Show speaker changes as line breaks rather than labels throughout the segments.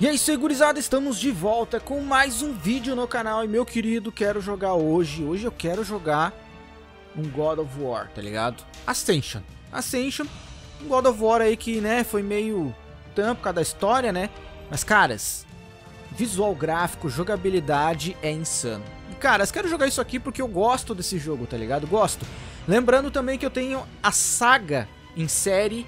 E aí, gurizada, estamos de volta com mais um vídeo no canal. E meu querido, quero jogar hoje, hoje eu quero jogar um God of War, tá ligado? Ascension. Ascension, um God of War aí que, né, foi meio tampo por causa da história, né? Mas, caras, visual gráfico, jogabilidade é insano. E, caras, quero jogar isso aqui porque eu gosto desse jogo, tá ligado? Gosto. Lembrando também que eu tenho a saga em série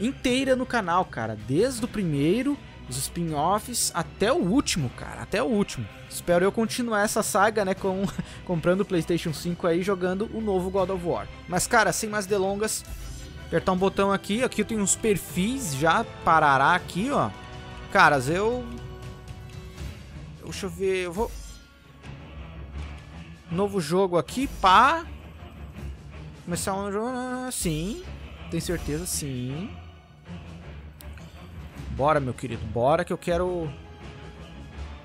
inteira no canal, cara. Desde o primeiro os spin-offs até o último, cara, até o último. Espero eu continuar essa saga, né, com comprando o PlayStation 5 aí jogando o novo God of War. Mas cara, sem mais delongas, apertar um botão aqui, aqui eu tenho uns perfis já parará aqui, ó. Caras, eu Deixa eu ver, eu vou Novo jogo aqui, pá. Começar um jogo, sim. Tem certeza, sim. Bora, meu querido, bora que eu quero...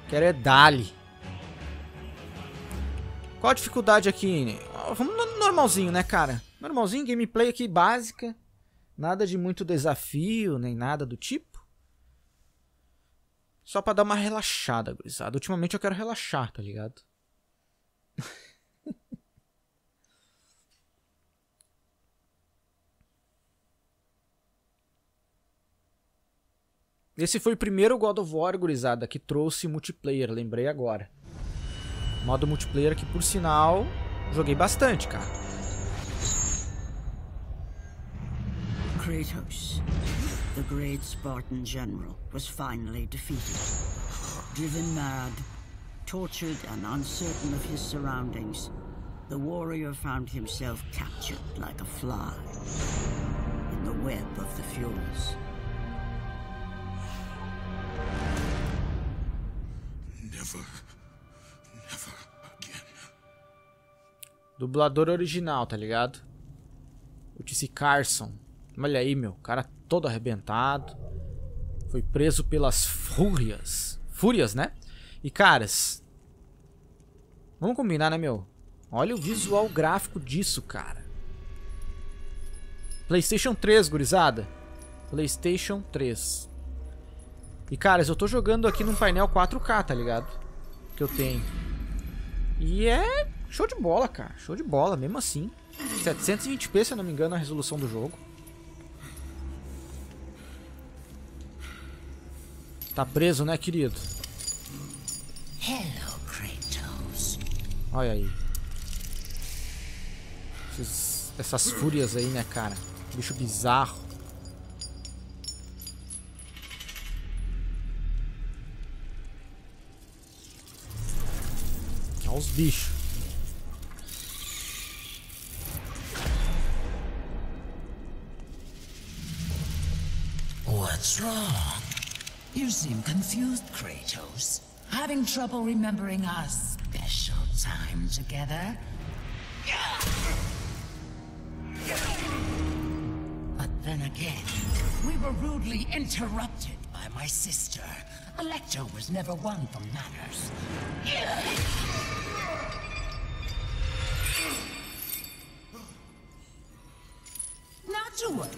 Quero é Dali. Qual a dificuldade aqui? Vamos no normalzinho, né, cara? Normalzinho, gameplay aqui básica. Nada de muito desafio, nem nada do tipo. Só pra dar uma relaxada, gurizada. Ultimamente eu quero relaxar, tá ligado? Esse foi o primeiro God of War, gurizada, que trouxe multiplayer, lembrei agora. Modo multiplayer que, por sinal, joguei bastante, cara.
Kratos, the great Spartan general, was finally defeated. Driven mad, tortured and uncertain of his surroundings, the warrior found himself captured like a fly in the web of the Furies.
Dublador original, tá ligado? O T.C. Carson. Olha aí, meu. Cara todo arrebentado. Foi preso pelas fúrias. Fúrias, né? E, caras... Vamos combinar, né, meu? Olha o visual gráfico disso, cara. PlayStation 3, gurizada. PlayStation 3. E, caras, eu tô jogando aqui num painel 4K, tá ligado? Que eu tenho. E é Show de bola, cara. Show de bola, mesmo assim. 720p, se eu não me engano, a resolução do jogo. Tá preso, né, querido?
Hello, Kratos.
Olha aí. Esses, essas fúrias aí, né, cara? Bicho bizarro. Os bichos.
What's wrong? You seem confused, Kratos. Having trouble remembering our special time together? But then again, we were rudely interrupted by my sister. Alecto was never one for manners. Not worry.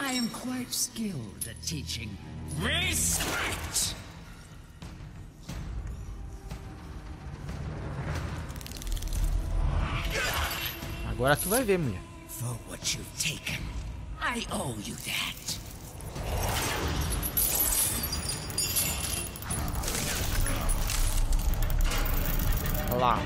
I am quite skilled at teaching respect.
Agora tu vai ver, mulher.
For what you've taken, I owe you that.
Olha lá.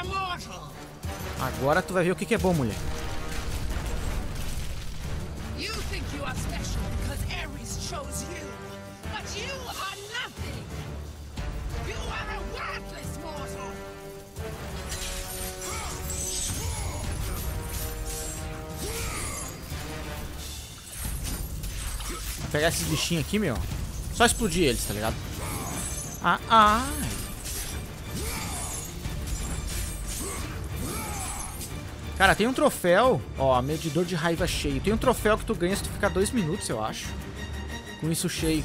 A mortal.
Agora tu vai ver o que é bom, mulher. Esses bichinhos aqui, meu. Só explodir eles, tá ligado? Ah, ah. Cara, tem um troféu, ó, medidor de raiva cheio. Tem um troféu que tu ganha se tu ficar dois minutos, eu acho. Com isso cheio.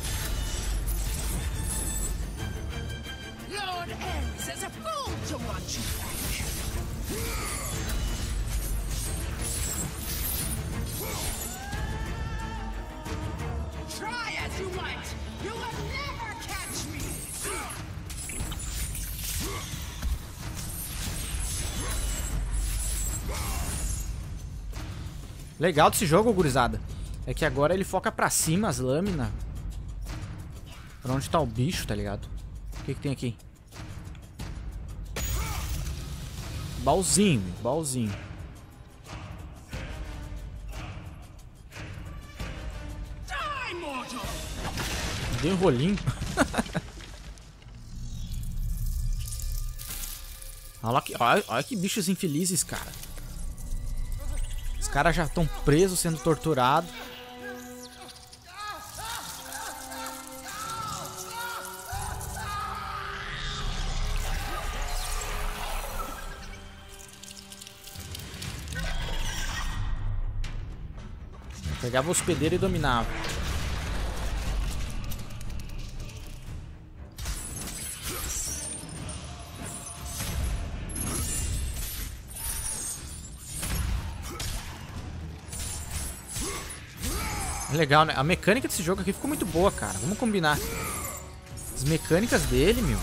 Legal desse jogo, gurizada. É que agora ele foca pra cima as lâminas. Pra onde tá o bicho, tá ligado? O que que tem aqui?
Die, mortal!
Dei um rolinho. olha, que, olha, olha que bichos infelizes, cara. Caras já estão presos, sendo torturados. Pegava o hospedeiro e dominava. Legal, né? A mecânica desse jogo aqui ficou muito boa, cara. Vamos combinar. As mecânicas dele, meu.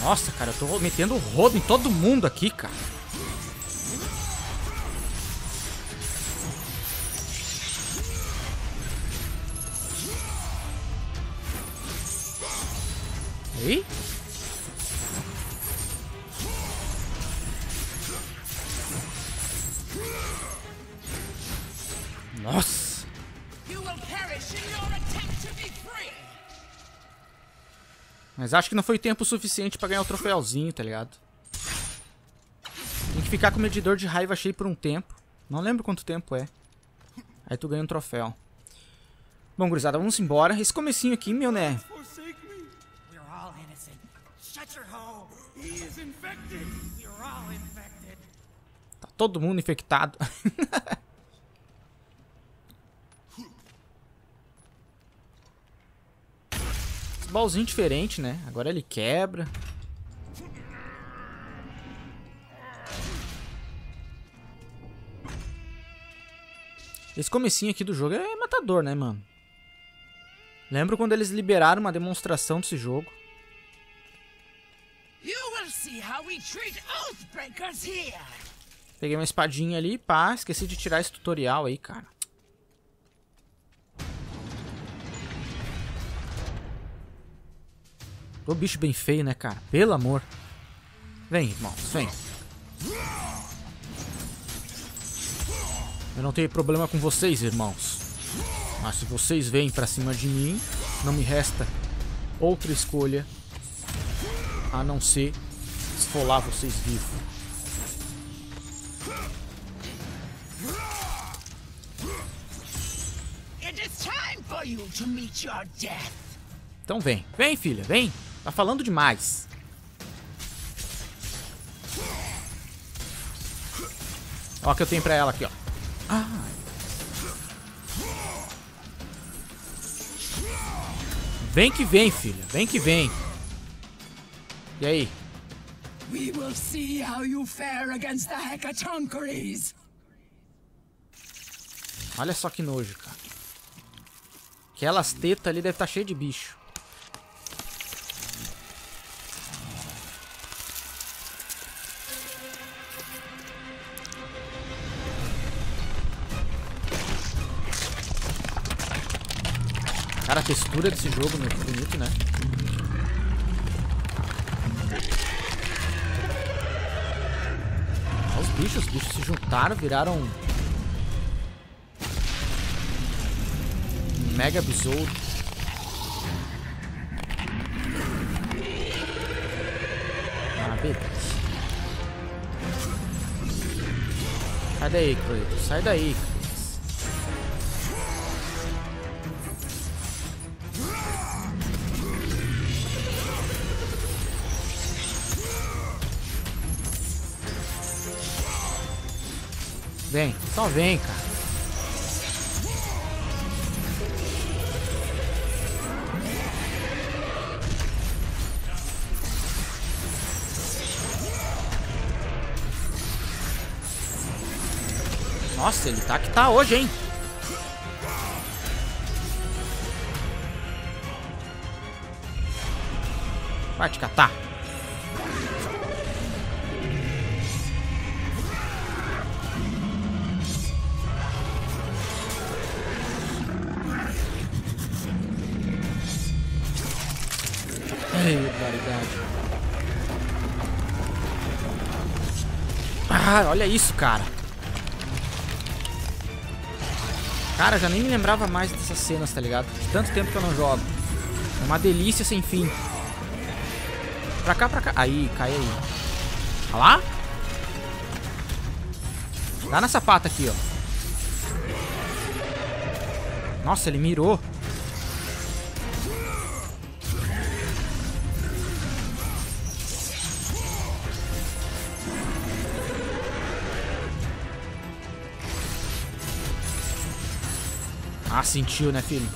Nossa, cara, eu tô metendo rodo em todo mundo aqui, cara. Ei? Mas acho que não foi tempo suficiente pra ganhar o troféuzinho, tá ligado? Tem que ficar com o medidor de raiva cheio por um tempo. Não lembro quanto tempo é. Aí tu ganha um troféu. Bom, gurizada, vamos embora. Esse comecinho aqui, meu, né? Tá todo mundo infectado. baúzinho diferente, né? Agora ele quebra. Esse comecinho aqui do jogo é matador, né, mano? Lembro quando eles liberaram uma demonstração desse jogo. Peguei uma espadinha ali, pá, esqueci de tirar esse tutorial aí, cara. Ô bicho bem feio, né, cara? Pelo amor. Vem, irmãos, vem. Eu não tenho problema com vocês, irmãos. Mas se vocês vêm pra cima de mim, não me resta outra escolha a não ser esfolar vocês vivos.
It is time for you to meet your death.
Então vem. Vem, filha, vem. Tá falando demais. Ó o que eu tenho pra ela aqui, ó. Ai. Vem que vem, filha. Vem que vem. E aí?
We will see how you fare against the.
Olha só que nojo, cara. Aquelas tetas ali devem estar tá cheias de bicho. Cara, a textura desse jogo, meu, bonito, né? Olha os bichos, os bichos se juntaram, viraram... Um mega besouro. Ah, beleza. Sai daí, Kratos. Sai daí, só vem, cara. Nossa, ele tá que tá hoje, hein? Vai te catar. Ah, olha isso, cara. Cara, já nem me lembrava mais dessas cenas, tá ligado? Tanto tempo que eu não jogo. É uma delícia sem fim. Pra cá, pra cá. Aí, cai aí. Olha lá. Dá nessa pata aqui, ó. Nossa, ele mirou. Sentiu, né, filho?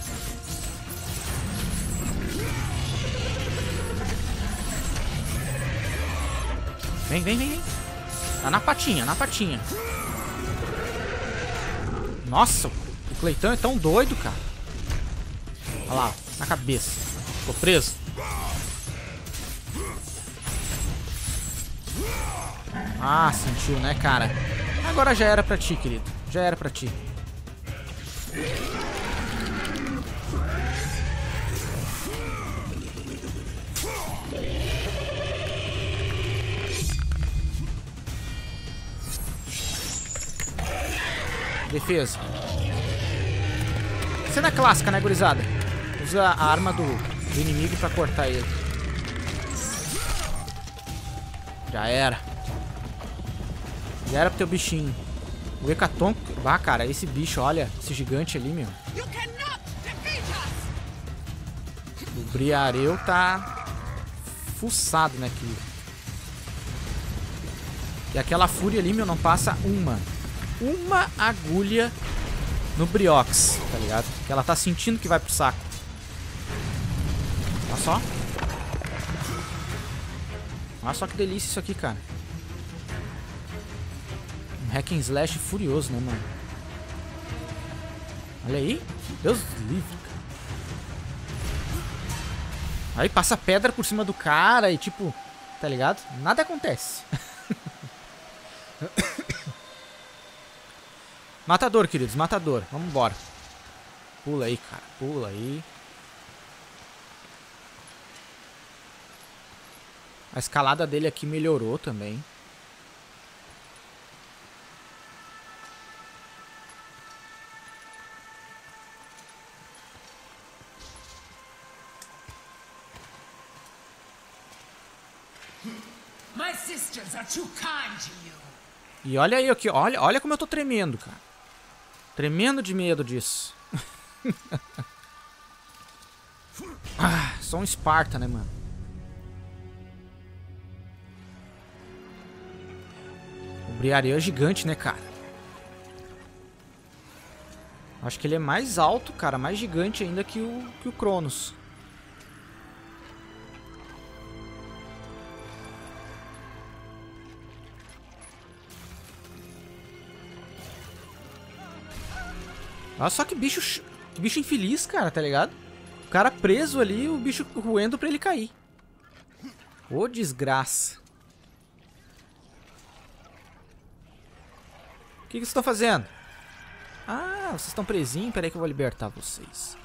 Vem, vem, vem, vem. Tá na patinha, na patinha. Nossa, o Cleitão é tão doido, cara. Olha lá, na cabeça. Ficou preso. Ah, sentiu, né, cara? Agora já era pra ti, querido. Já era pra ti. Defesa. Cena clássica, né, gurizada? Usa a arma do, do inimigo pra cortar ele. Já era. Já era pro teu bichinho. O Hecaton... Ah, cara, esse bicho, olha. Esse gigante ali, meu. O Briareu tá... Fuçado naquilo. E aquela fúria ali, meu, não passa uma uma agulha no briox, tá ligado? Que ela tá sentindo que vai pro saco. Olha só. Olha só que delícia isso aqui, cara. Um hack and slash furioso, né, mano? Olha aí. Deus livre, cara. Aí passa pedra por cima do cara e tipo, tá ligado? Nada acontece. Matador, queridos, matador. Vamos embora. Pula aí, cara. Pula aí. A escalada dele aqui melhorou também. E olha aí aqui, olha, olha como eu tô tremendo, cara. Tremendo de medo disso. ah, só um Esparta, né, mano? O Briarean é gigante, né, cara? Acho que ele é mais alto, cara. Mais gigante ainda que o, que o Cronos. Olha só que bicho, ch- que bicho infeliz, cara, tá ligado? O cara preso ali, o bicho roendo pra ele cair. Ô, desgraça. O que, que vocês estão fazendo? Ah, vocês estão presinhos? Peraí que eu vou libertar vocês.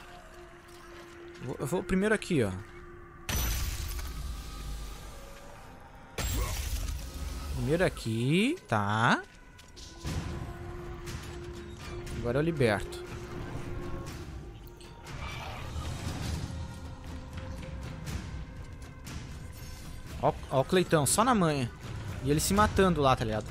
Vou- Eu vou primeiro aqui, ó. Primeiro aqui, tá. Agora eu liberto. Ó, ó o Cleitão, só na manha. E ele se matando lá, tá ligado?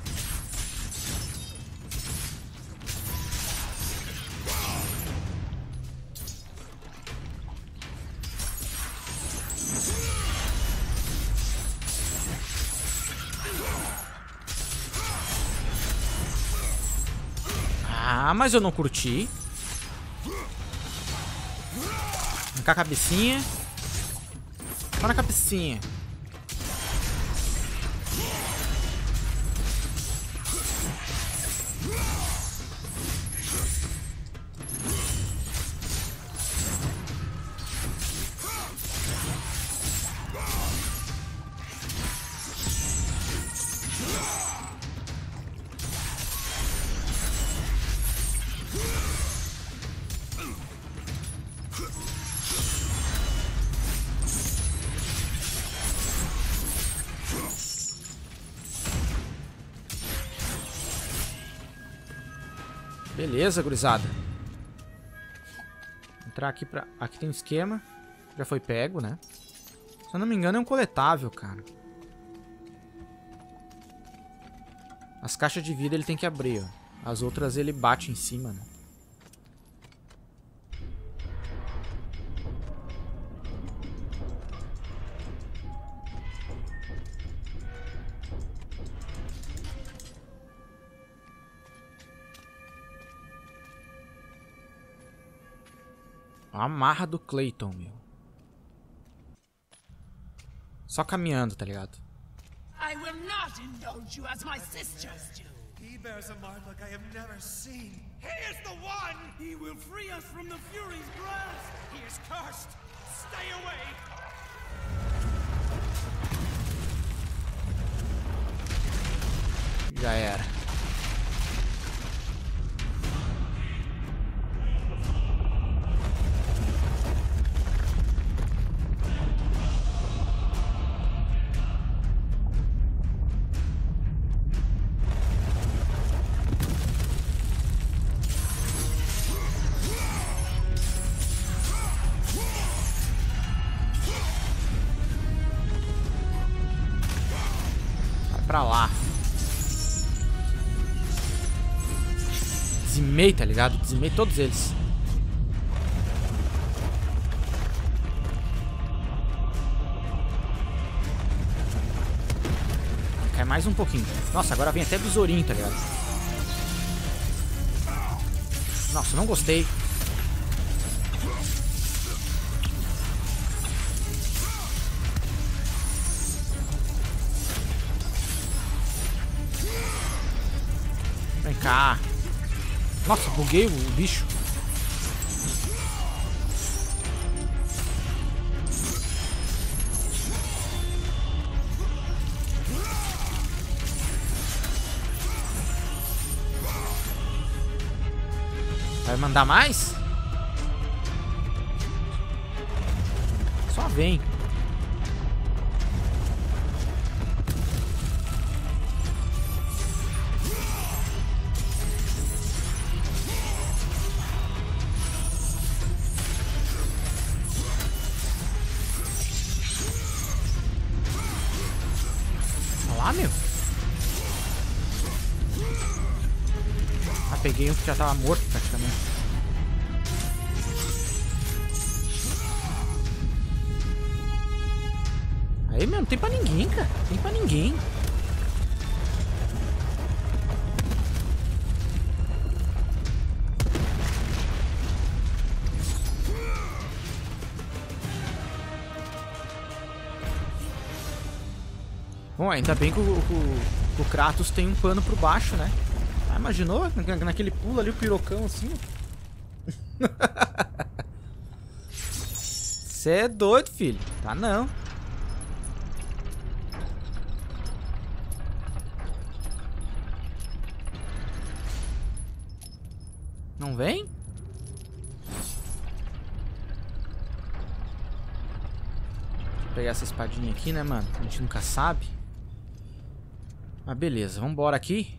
Ah, mas eu não curti. Vem cá, cabecinha. Só na cabecinha. Beleza, gurizada. Entrar aqui pra... Aqui tem um esquema. Já foi pego, né? Se eu não me engano é um coletável, cara. As caixas de vida ele tem que abrir, ó. As outras ele bate em cima, né? A marra do Clayton, meu. Só caminhando, tá ligado?
I will not indulge you as my sisters do.
He bears a mark like I have never seen. He is the one! He will free us from the Fury's grasp! He is cursed! Stay away!
Já era. Pra lá. Dizimei, tá ligado? Dizimei todos eles. Cai mais um pouquinho. Nossa, agora vem até besourinho, tá ligado? Nossa, não gostei. Nossa, buguei o bicho. Vai mandar mais? Só vem. Já tava morto praticamente. Aí, meu, não tem pra ninguém, cara. Não tem pra ninguém. Bom, ainda bem que o, o- o Kratos tem um pano por baixo, né? Ah, imaginou? Na- Naquele pulo ali, o pirocão assim. Você é doido, filho. Tá não. Não vem? Deixa eu pegar essa espadinha aqui, né, mano? A gente nunca sabe. Mas beleza, vambora aqui.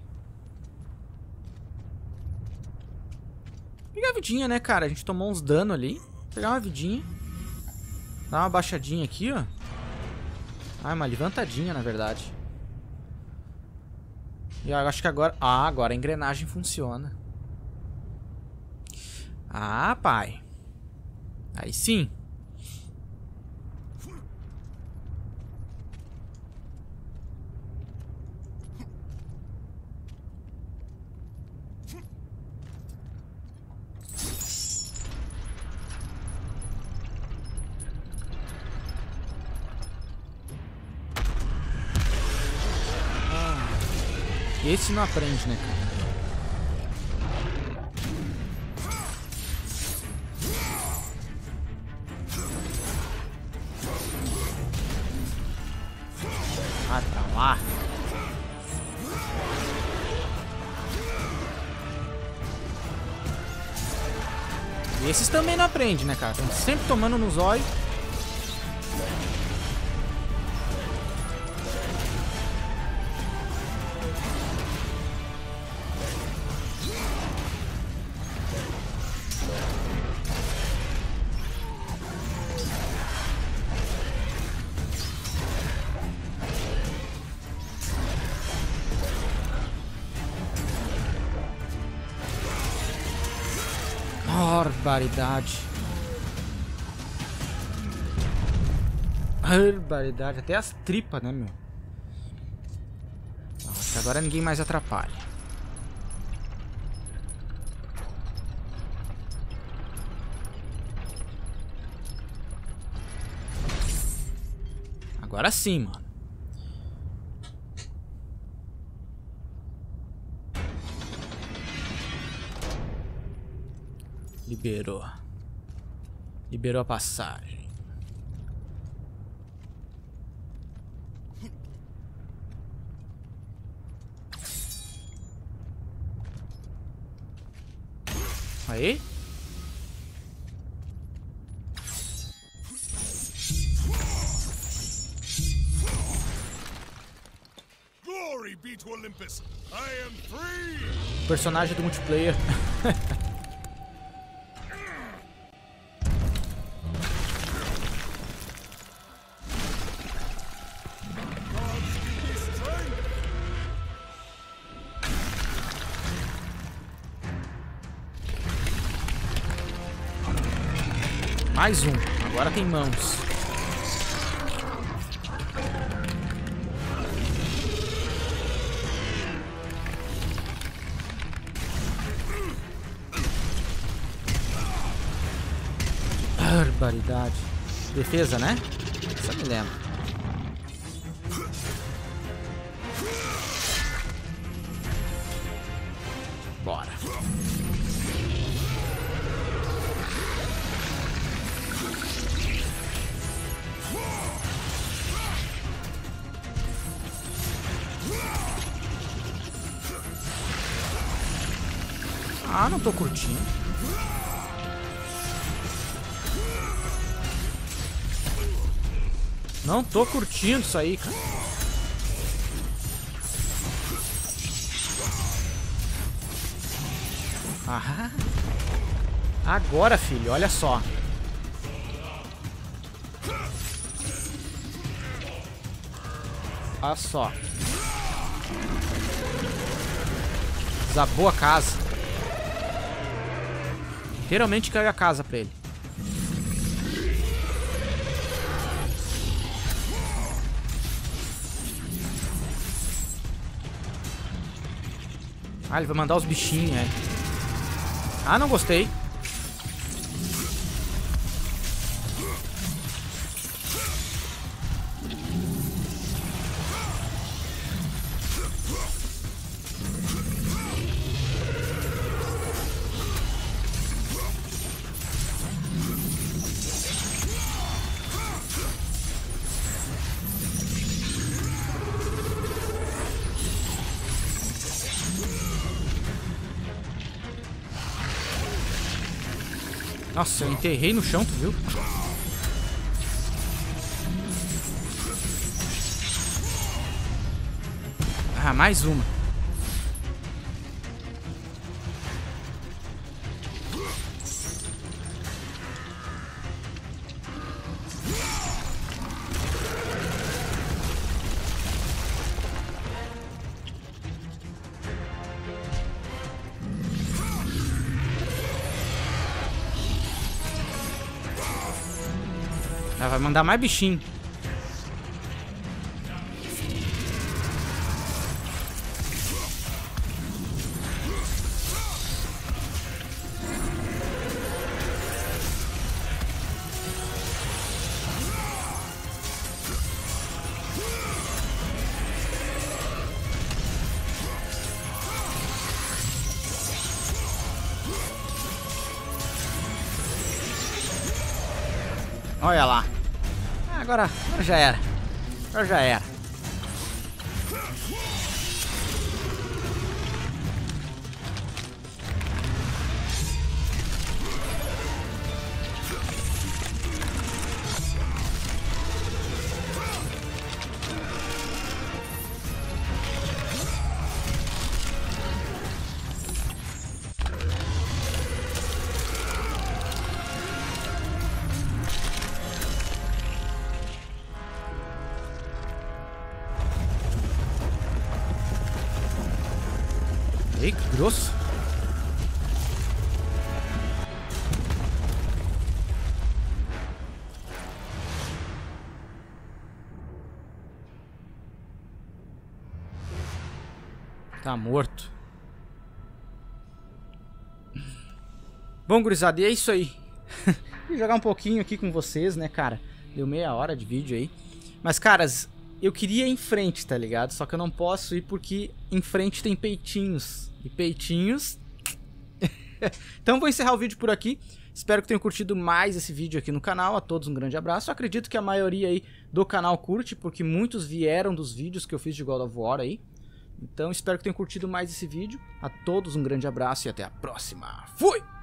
Pegar a vidinha, né, cara? A gente tomou uns dano ali. Pegar uma vidinha. Dar uma baixadinha aqui, ó. Ah, uma levantadinha, na verdade. E eu acho que agora... Ah, agora a engrenagem funciona. Ah, pai. Aí sim. Esse não aprende, né, cara? Vai pra lá. E esses também não aprendem, né, cara? Estão sempre tomando nos olhos. Barbaridade. Barbaridade. Até as tripas, né, meu? Nossa, agora ninguém mais atrapalha. Agora sim, mano. Liberou. Liberou a passagem. Aí.
Glory be to Olympus. I am free.
Personagem do multiplayer. Agora tem mãos. Barbaridade. Defesa, né? Só me lembro. Não tô curtindo isso aí, cara. Ah. Agora, filho, olha só. Olha só. Desabou a casa. Literalmente caiu a casa pra ele. Ah, ele vai mandar os bichinhos, é. Ah, não gostei. Nossa, eu enterrei no chão, tu viu? Ah, mais uma. Mandar mais bichinho. Olha lá. Agora, agora já era. Agora já era. Grosso. Tá morto. Bom, gurizada, e é isso aí. Vou jogar um pouquinho aqui com vocês, né, cara? Deu meia hora de vídeo aí. Mas, caras, eu queria ir em frente, tá ligado? Só que eu não posso ir porque em frente tem peitinhos. E peitinhos. então vou encerrar o vídeo por aqui. Espero que tenham curtido mais esse vídeo aqui no canal. A todos um grande abraço. Eu acredito que a maioria aí do canal curte, porque muitos vieram dos vídeos que eu fiz de God of War aí. Então espero que tenham curtido mais esse vídeo. A todos um grande abraço e até a próxima. Fui!